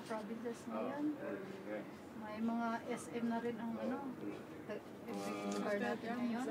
mga provinces ngayon. May mga SM na rin ang ano, every lugar natin ngayon.